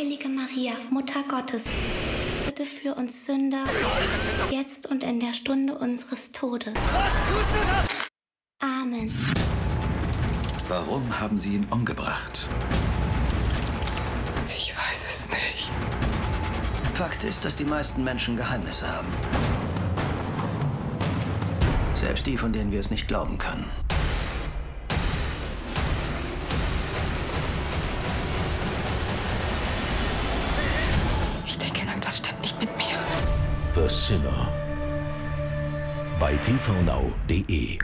Heilige Maria, Mutter Gottes, bitte für uns Sünder, jetzt und in der Stunde unseres Todes. Amen. Warum haben Sie ihn umgebracht? Ich weiß es nicht. Fakt ist, dass die meisten Menschen Geheimnisse haben. Selbst die, von denen wir es nicht glauben können. Ich denke, irgendwas stimmt nicht mit mir. The Sinner. Bei tvnow.de